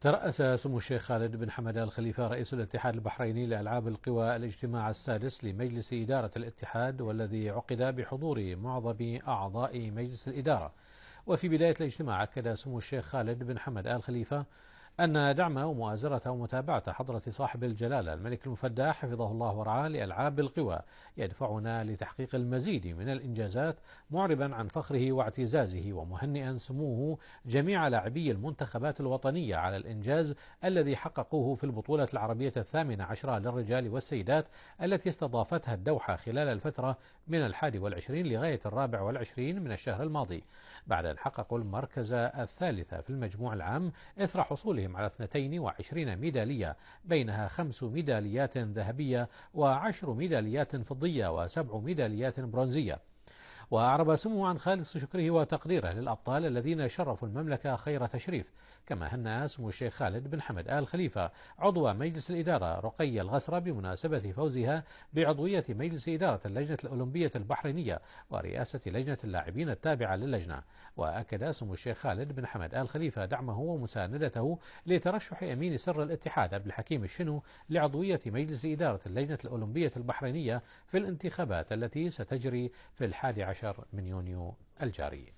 ترأس سمو الشيخ خالد بن حمد آل خليفة رئيس الاتحاد البحريني لألعاب القوى الاجتماع السادس لمجلس إدارة الاتحاد والذي عقد بحضور معظم أعضاء مجلس الإدارة. وفي بداية الاجتماع أكد سمو الشيخ خالد بن حمد آل خليفة أن دعم ومؤازرة ومتابعة حضرة صاحب الجلالة الملك المفدى حفظه الله ورعاه لألعاب القوى. يدفعنا لتحقيق المزيد من الإنجازات معربا عن فخره واعتزازه ومهنئا سموه جميع لاعبي المنتخبات الوطنية على الإنجاز الذي حققوه في البطولة العربية الثامنة عشرة للرجال والسيدات التي استضافتها الدوحة خلال الفترة من الحادي والعشرين لغاية الرابع والعشرين من الشهر الماضي. بعد أن حققوا المركز الثالث في المجموع العام إثر حصولهم حصولهم على 22 ميدالية بينها خمس ميداليات ذهبية وعشر ميداليات فضية وسبع ميداليات برونزية. وأعرب سمو عن خالص شكره وتقديره للأبطال الذين شرفوا المملكة خير تشريف كما هنأ سمو الشيخ خالد بن حمد آل خليفة عضو مجلس الإدارة رقي الغسرة بمناسبة فوزها بعضوية مجلس إدارة اللجنة الأولمبية البحرينية ورئاسة لجنة اللاعبين التابعة للجنة. وأكد سمو الشيخ خالد بن حمد آل خليفة دعمه ومساندته لترشح أمين سر الاتحاد عبد الحكيم الشنو لعضوية مجلس إدارة اللجنة الأولمبية البحرينية في الانتخابات التي ستجري في الحادي عشر من يونيو الجاري.